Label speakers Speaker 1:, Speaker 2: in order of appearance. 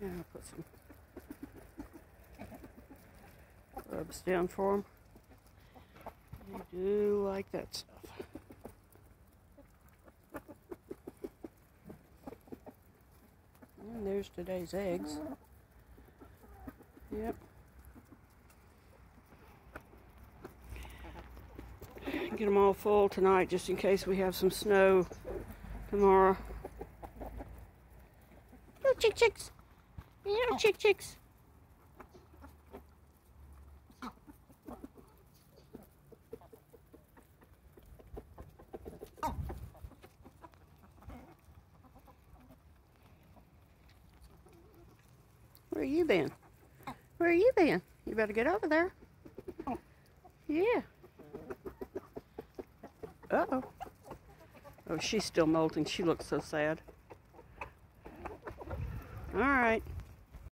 Speaker 1: Yeah, I'll put some grubs down for them. They do like that stuff. And there's today's eggs. Yep. Get them all full tonight just in case we have some snow tomorrow. Little chick chicks. Little chick chicks. Where are you been? Where are you been? You better get over there. Yeah. Uh-oh. Oh, she's still molting. She looks so sad. All right.